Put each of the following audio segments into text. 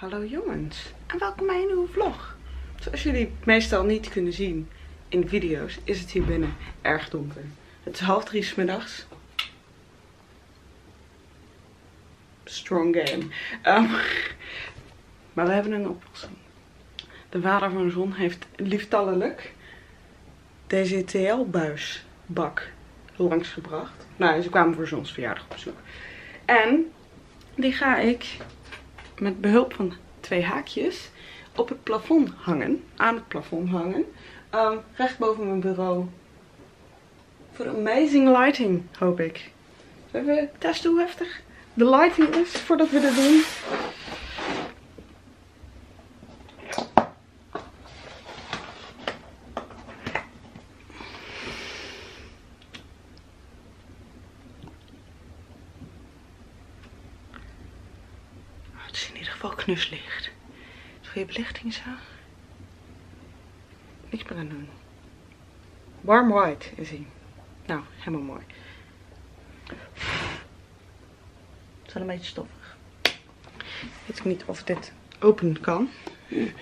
Hallo jongens en welkom bij een nieuwe vlog. Zoals jullie meestal niet kunnen zien in de video's is het hier binnen erg donker. Het is half drie s middags. Strong game. Um, maar we hebben een oplossing. De vader van de zon heeft lieftallig deze TL-buisbak langsgebracht. Nou, ze kwamen voor zonsverjaardag op bezoek. En die ga ik met behulp van twee haakjes op het plafond hangen. Aan het plafond hangen. Um, recht boven mijn bureau. Voor amazing lighting, hoop ik. Even testen hoe heftig de lighting is voordat we dit doen. Het is in ieder geval knuslicht. Goede belichting zo. Niks meer aan doen. Warm white is hij. Nou, helemaal mooi. Het is wel een beetje stoffig. Weet ik niet of dit open kan. We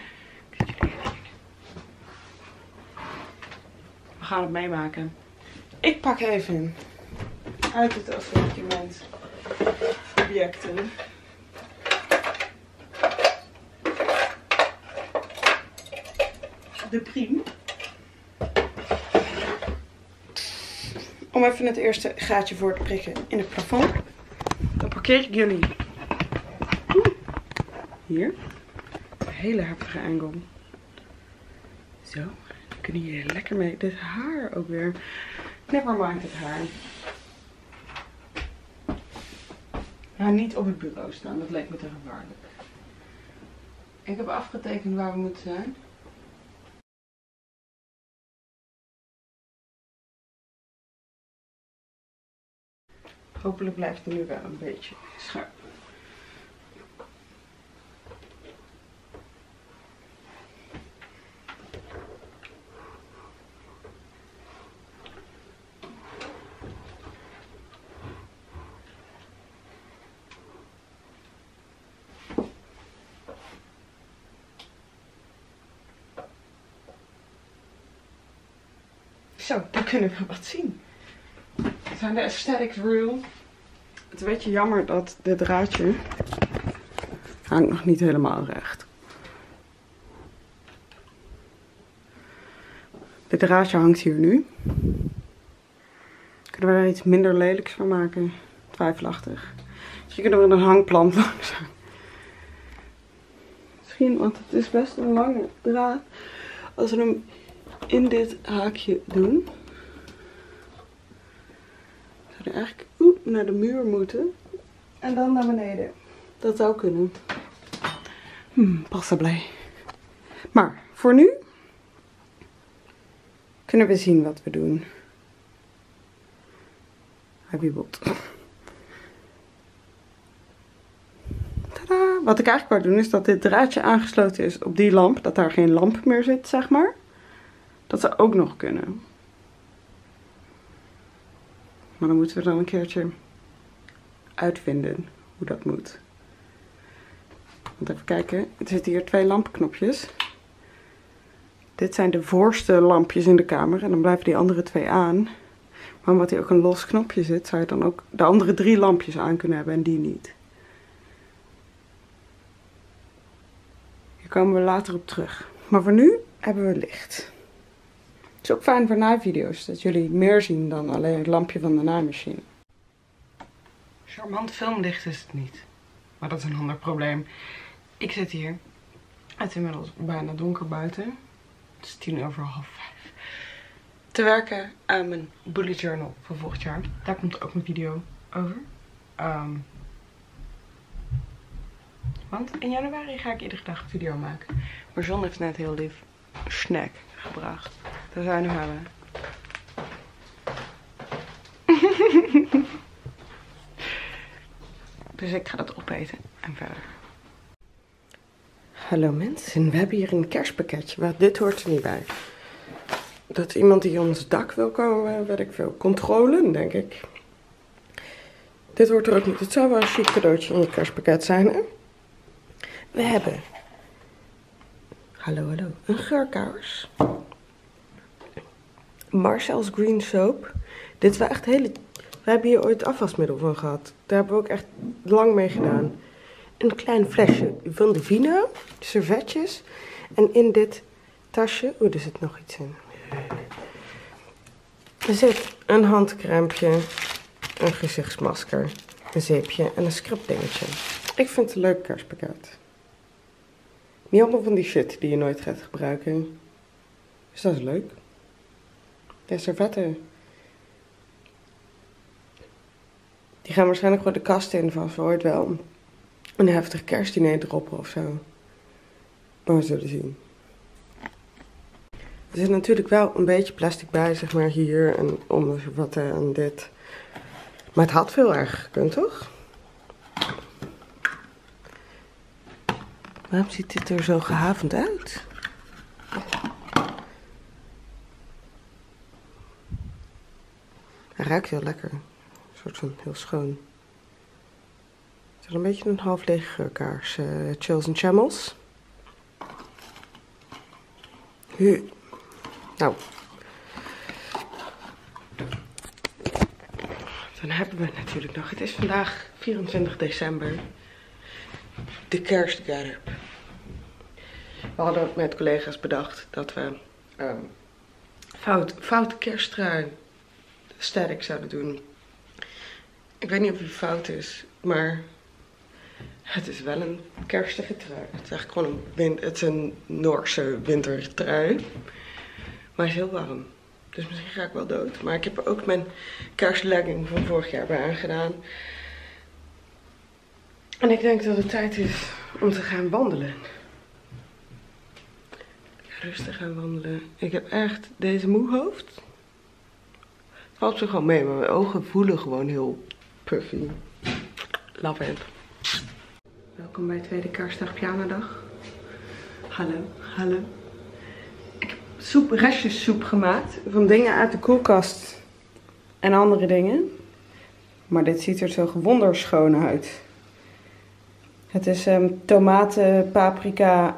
gaan het meemaken. Ik pak even uit het assortiment objecten. De priem. Om even het eerste gaatje voor te prikken in het plafond. Dan parkeer ik jullie hier. Een hele heftige angle. Zo. Dan kunnen jullie lekker mee. Dit haar ook weer. Never mind het haar. Ja, niet op het bureau staan. Dat leek me te gevaarlijk. Ik heb afgetekend waar we moeten zijn. Hopelijk blijft het nu wel een beetje scherp. Zo, dan kunnen we wat zien. Zijn de Aesthetics Rule. Het is een beetje jammer dat dit draadje hangt nog niet helemaal recht. Dit draadje hangt hier nu. Kunnen we daar iets minder lelijks van maken? Twijfelachtig. Misschien kunnen we er een hangplant langs Misschien, want het is best een lange draad. Als we hem in dit haakje doen. Zou er eigenlijk naar de muur moeten. En dan naar beneden. Dat zou kunnen. Hmm, blij. Maar voor nu kunnen we zien wat we doen. Hij wiebelt. Tadaa! Wat ik eigenlijk wou doen is dat dit draadje aangesloten is op die lamp. Dat daar geen lamp meer zit, zeg maar. Dat zou ook nog kunnen. Maar dan moeten we dan een keertje uitvinden hoe dat moet. Want even kijken, er zitten hier twee lampknopjes. Dit zijn de voorste lampjes in de kamer en dan blijven die andere twee aan. Maar omdat hier ook een los knopje zit, zou je dan ook de andere drie lampjes aan kunnen hebben en die niet. Hier komen we later op terug. Maar voor nu hebben we licht. Het is ook fijn voor naaivideo's, dat jullie meer zien dan alleen het lampje van de naaimachine. Charmant filmlicht is het niet. Maar dat is een ander probleem. Ik zit hier. Het is inmiddels bijna donker buiten. Het is tien over half vijf. Te werken aan mijn bullet journal voor volgend jaar. Daar komt ook een video over. Um, want in januari ga ik iedere dag een video maken. Maar John heeft net heel lief snack gebracht. Dat zou nu hebben. dus ik ga dat opeten en verder. Hallo mensen, we hebben hier een kerstpakketje. Maar dit hoort er niet bij. Dat iemand die ons dak wil komen, weet ik veel. Controle, denk ik. Dit hoort er ook niet. Het zou wel een chic cadeautje in je kerstpakket zijn, hè? We hebben, hallo hallo, een geurkaars. Marcel's Green Soap. Dit was echt hele, we hebben hier ooit afwasmiddel van gehad. Daar hebben we ook echt lang mee gedaan. Een klein flesje van de Vino, servetjes. En in dit tasje, oeh, er zit nog iets in. Er zit een handcrèmpje, een gezichtsmasker, een zeepje en een scrubdingetje. Ik vind het een leuk kerstpakket. Niet allemaal van die shit die je nooit gaat gebruiken. Dus dat is leuk. De servetten. Die gaan waarschijnlijk gewoon de kast in van voor het wel een heftig kerstdiner droppen of zo. Maar we zullen zien. Er zit natuurlijk wel een beetje plastic bij, zeg maar hier en onder servetten en dit. Maar het had veel erger gekund, toch? Waarom ziet dit er zo gehavend uit? Hij ruikt heel lekker. Een soort van heel schoon. Het is een beetje een half lege geurkaars. Uh, Chills and Chamels. Hu. Nou. Dan hebben we natuurlijk nog. Het is vandaag 24 december. De kerstgarb. We hadden met collega's bedacht dat we um, fout, fout kersttrui sterk zouden doen. Ik weet niet of het fout is, maar het is wel een kerstige trui. Het is eigenlijk gewoon een, het is een Noorse wintertrui. Maar het is heel warm. Dus misschien ga ik wel dood. Maar ik heb er ook mijn kerstlegging van vorig jaar bij aangedaan. En ik denk dat het tijd is om te gaan wandelen. Rustig gaan wandelen. Ik heb echt deze moe hoofd. Valt zich gewoon mee, maar mijn ogen voelen gewoon heel puffy. Love it. Welkom bij tweede kerstdag pianodag. Hallo, hallo. Ik heb soep, restjes soep gemaakt van dingen uit de koelkast en andere dingen. Maar dit ziet er zo wonderschoon uit. Het is um, tomaten, paprika,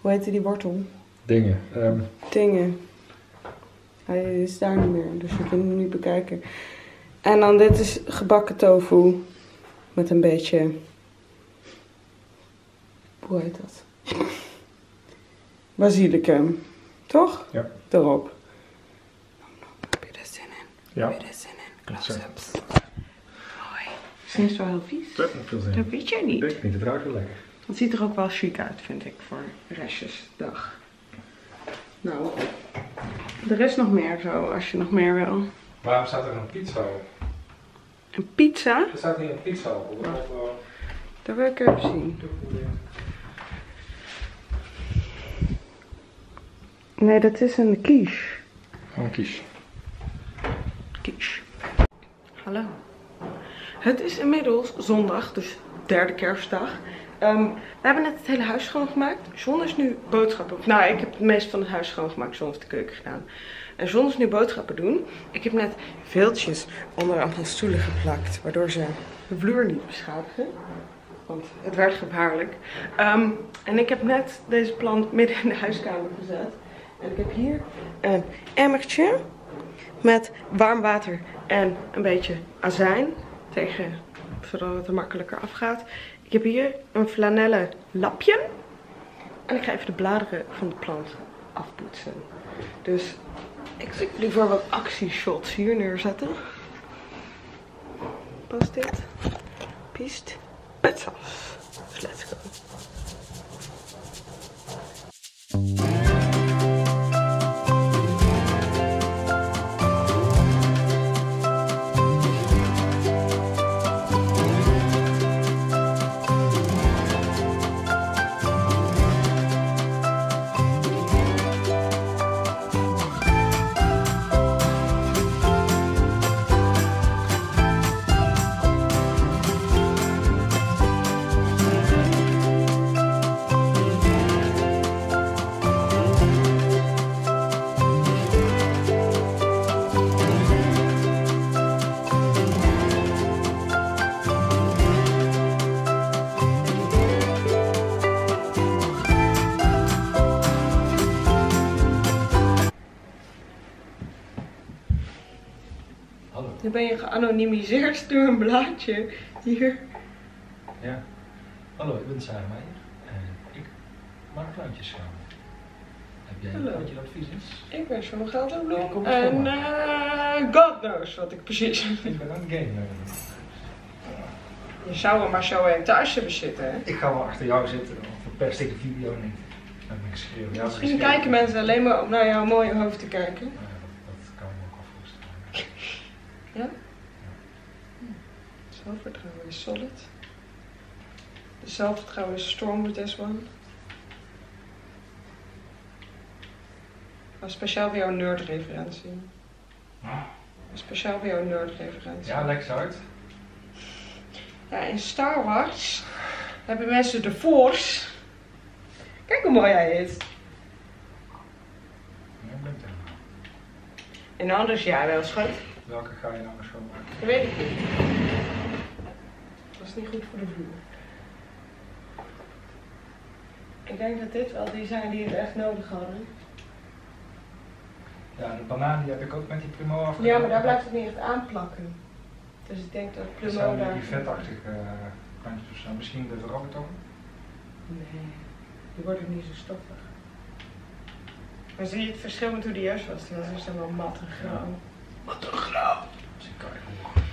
hoe heet die wortel? Dingen. Um. Dingen. Hij is daar niet meer, dus je kunt hem niet bekijken. En dan dit is gebakken tofu met een beetje, hoe heet dat? Basilicum, toch? Ja. Erop. Heb je er zin in? Ja. Heb je er zin in? Close-ups. Is het wel heel vies. Dat heb ik veel zin Dat weet jij niet. Ik niet, het ruikt wel lekker. Het ziet er ook wel chic uit, vind ik, voor restjesdag. Nou, er is nog meer zo, als je nog meer wil. Waarom staat er een pizza op? Een pizza? Er staat hier een pizza op. Dat wil ik even zien. Nee, dat is een quiche. Gewoon kies. Quiche. Hallo. Het is inmiddels zondag, dus derde kerstdag. Ehm, we hebben net het hele huis schoongemaakt. John is nu boodschappen. Nou, ik heb het meeste van het huis schoongemaakt. John de keuken gedaan. En John is nu boodschappen doen. Ik heb net veeltjes onder allemaal stoelen geplakt. Waardoor ze de vloer niet beschadigen. Want het werd gevaarlijk. Ehm, en ik heb net deze plant midden in de huiskamer gezet. En ik heb hier een emmertje met warm water en een beetje azijn. Tegen, zodat het er makkelijker afgaat. Ik heb hier een flanellen lapje. En ik ga even de bladeren van de plant afpoetsen. Dus ik jullie voor wat actieshots hier neerzetten. Past dit? Piest. Petsas. Nu ben je geanonimiseerd door een blaadje hier. Ja. Hallo, ik ben Sarah Meijer. En ik maak pluitjes schoon. Heb jij Hallo. wat je advies is? Ik ben John Ik Gelderbloem. En eh God knows wat ik precies... Ik ben aan het gamen. Je zou er maar zo een thuis hebben zitten, hè? Ik ga wel achter jou zitten, want verpest ik de video niet. Ja, Misschien kijken mensen alleen maar om naar jouw mooie hoofd te kijken. Ja, dat, dat kan me ook wel voorstellen. Ja? Zelfvertrouwen is solid. De zelfvertrouwen is strong with this one. Maar speciaal voor jouw nerd-referentie. Speciaal voor jouw nerd-referentie. Ja, uit. Ja, in Star Wars hebben mensen de Force. Kijk hoe mooi hij is. En anders, ja, wel schat. Welke ga je nou schoonmaken? Dat weet ik niet. Dat is niet goed voor de vloer. Ik denk dat dit wel die zijn die het echt nodig hadden. Ja, de banaan die heb ik ook met die Primo afgedaan. Ja, maar daar blijft het niet echt aanplakken. Dus ik denk dat Dat Plumo zijn daar... die vetachtige kantjes of zo. Misschien de verrabbertong? Nee, die wordt niet zo stoffig. Maar zie je het verschil met hoe die juist was? Die was eerst helemaal mat en grauw. Mat en grauw. Als ik kan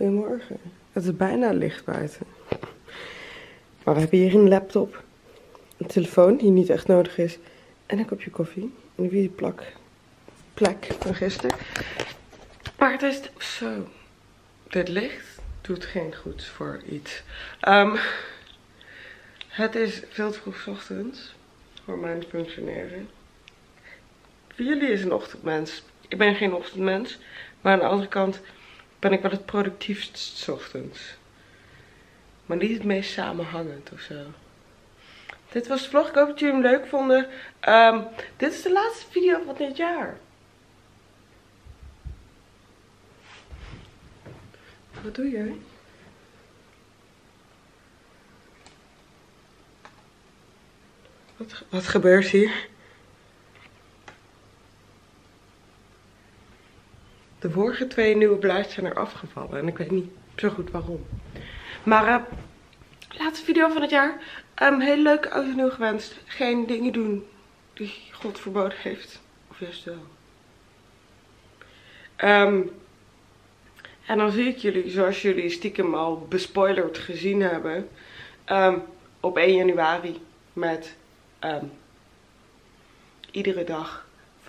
Goedemorgen. Het is bijna licht buiten. Maar we hebben hier een laptop, een telefoon die niet echt nodig is en een kopje koffie. En een videoplak plek van gisteren. Maar het is zo. Dit licht doet geen goeds voor iets. Ehm, het is veel te vroeg ochtends voor mijn functioneren. Voor jullie is een ochtendmens. Ik ben geen ochtendmens. Maar aan de andere kant ben ik wel het productiefst ochtends. Maar niet het meest samenhangend of zo. Dit was de vlog. Ik hoop dat jullie hem leuk vonden. Ehm, dit is de laatste video van dit jaar. Wat doe je? Wat, wat gebeurt hier? De vorige twee nieuwe blaadjes zijn er afgevallen. En ik weet niet zo goed waarom. Maar eh, laatste video van het jaar. Um, hele leuke oud en nieuw gewenst. Geen dingen doen die God verboden heeft. Of juist wel. Ehm, en dan zie ik jullie, zoals jullie stiekem al bespoilerd gezien hebben. ehm, op 1 januari met iedere dag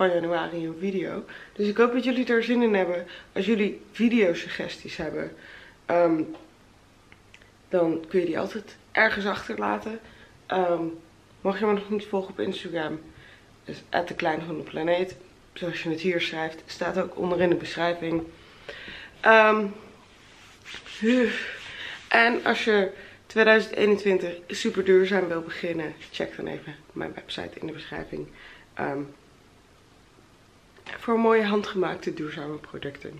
januari een video. Dus ik hoop dat jullie er zin in hebben. Als jullie videosuggesties hebben, ehm, dan kun je die altijd ergens achterlaten. Ehm mag je me nog niet volgen op Instagram, dus de kleine van de planeet. Zoals je het hier schrijft, staat ook onderin de beschrijving. Ehm, en als je 2021 super duurzaam wil beginnen, check dan even mijn website in de beschrijving. Voor mooie handgemaakte duurzame producten.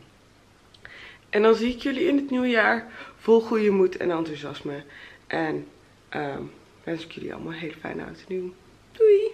En dan zie ik jullie in het nieuwe jaar vol goede moed en enthousiasme. En ehm, wens ik jullie allemaal een hele fijne oud nieuw. Doei!